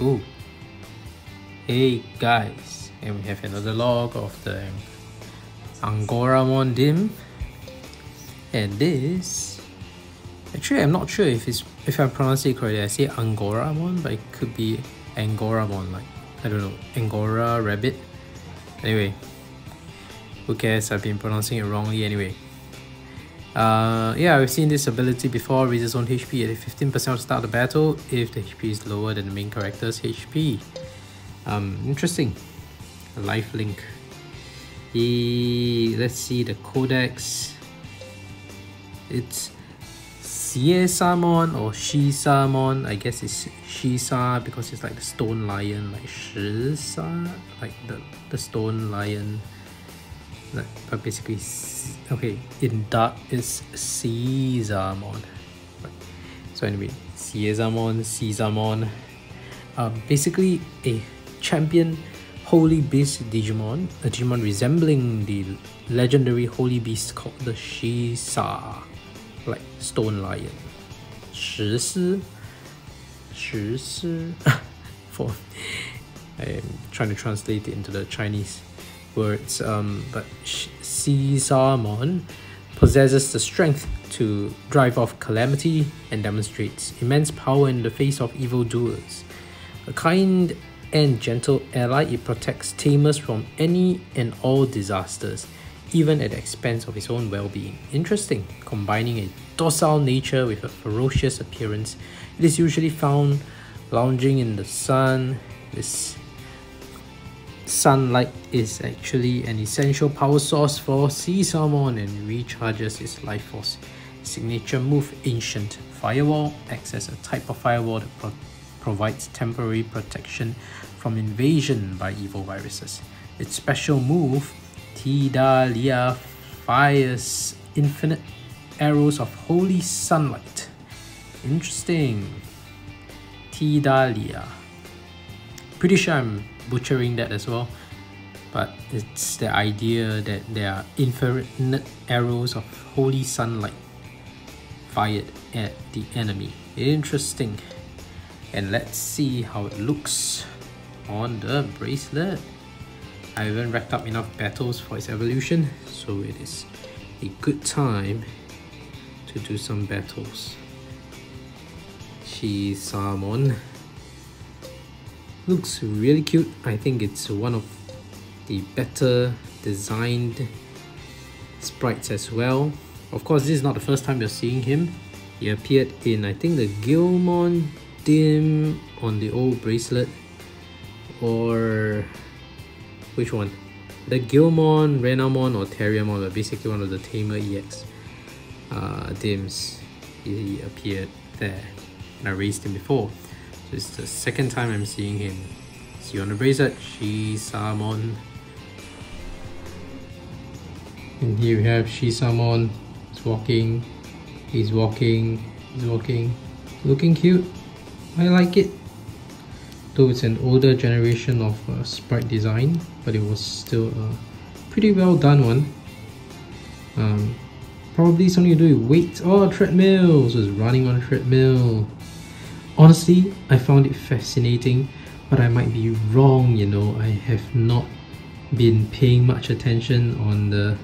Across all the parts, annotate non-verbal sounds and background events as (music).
Ooh. Hey guys, and we have another log of the Angoramon Dim. And this actually I'm not sure if it's if I pronounce it correctly. I say Angoramon, but it could be Angoramon, like I don't know, Angora rabbit. Anyway, who cares? I've been pronouncing it wrongly anyway. Uh, yeah, we've seen this ability before, raises own HP at 15% of start of the battle if the HP is lower than the main character's HP. Um, interesting. A life link. E let's see the codex. It's Xiesamon or Shisamon. I guess it's Shisa because it's like the stone lion, like Shisa, like the, the stone lion like, but basically okay in dark it's sesamon so anyway Seasarmon, Seasarmon, uh, um, basically a champion holy beast digimon a digimon resembling the legendary holy beast called the shisa like stone lion. 石狮石狮 (laughs) for I'm trying to translate it into the Chinese words, um, but Seasarmon possesses the strength to drive off calamity and demonstrates immense power in the face of evildoers. A kind and gentle ally, it protects tamers from any and all disasters, even at the expense of its own well-being. Interesting, combining a docile nature with a ferocious appearance, it is usually found lounging in the sun. Sunlight is actually an essential power source for Seasarmon and recharges its life force. Signature move Ancient Firewall acts as a type of firewall that pro provides temporary protection from invasion by evil viruses. Its special move, Tidalia fires infinite arrows of holy sunlight. Interesting. Tidalia. Pretty sure I'm butchering that as well. But it's the idea that there are infinite arrows of holy sunlight fired at the enemy. Interesting. And let's see how it looks on the bracelet. I haven't racked up enough battles for its evolution so it is a good time to do some battles. Shisamon looks really cute. I think it's one of the better designed sprites as well. Of course this is not the first time you're seeing him. He appeared in I think the Guilmon Dim on the old bracelet or which one? The Guilmon, Renamon or Terriermon but basically one of the Tamer EX uh, Dims. He appeared there. And I raised him before this is the second time I'm seeing him. See you on the bracelet, Shisamon. And here we have Shisamon. He's walking, he's walking, he's walking. Looking cute. I like it. Though it's an older generation of uh, sprite design, but it was still a pretty well done one. Um, probably something to do with weight. Oh, treadmill! So it's running on a treadmill. Honestly, I found it fascinating, but I might be wrong, you know. I have not been paying much attention on the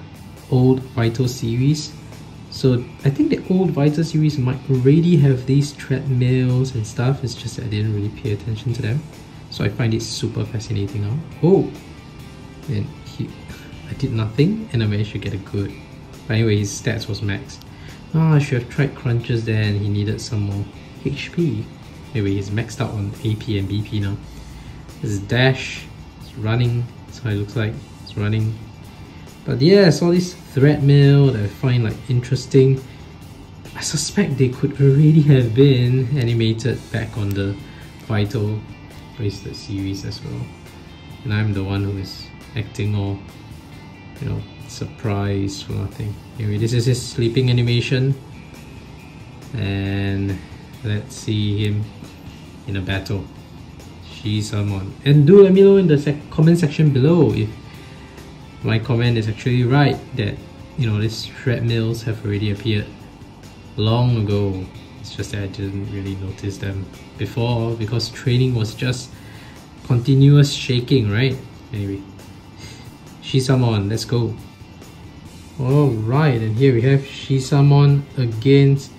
old Vital series. So I think the old Vital series might already have these treadmills and stuff, it's just that I didn't really pay attention to them. So I find it super fascinating now. Oh! And he, I did nothing and I managed to get a good. But anyway, his stats was max. Ah, oh, I should have tried crunches there and he needed some more HP. Anyway, he's maxed out on AP and BP now. This is Dash. It's running. That's how it looks like. It's running. But yeah, I saw this thread mill that I find like interesting. I suspect they could already have been animated back on the Vital Bracelet series as well. And I'm the one who is acting all, you know, surprised for nothing. Anyway, this is his sleeping animation. And let's see him in a battle. Shisamon. And do let me know in the sec comment section below if my comment is actually right that you know these treadmills have already appeared long ago It's just that I didn't really notice them before because training was just continuous shaking, right? Anyway, Shisamon, let's go. Alright, and here we have Shisamon against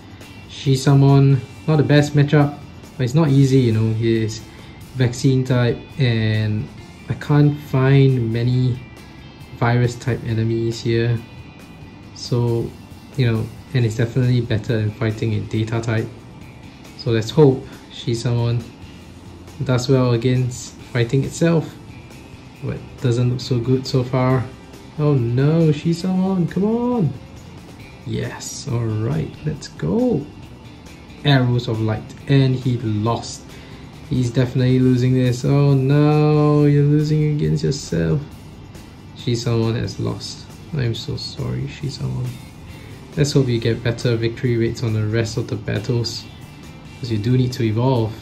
Shisamon. Not the best matchup, but it's not easy, you know. He's vaccine type, and I can't find many virus type enemies here. So, you know, and it's definitely better than fighting a data type. So let's hope Shisamon does well against fighting itself. But doesn't look so good so far. Oh no, Shisamon, come on! Yes, alright, let's go! Arrows of Light, and he lost. He's definitely losing this. Oh no, you're losing against yourself. Shisamon has lost. I'm so sorry, Shisamon. Let's hope you get better victory rates on the rest of the battles. Because you do need to evolve.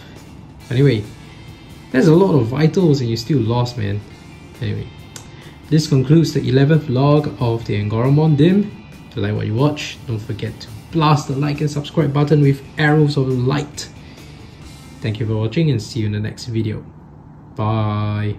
Anyway, there's a lot of vitals and you still lost, man. Anyway, this concludes the 11th log of the Angoramon Dim. If you like what you watch, don't forget to blast the like and subscribe button with arrows of light. Thank you for watching and see you in the next video. Bye.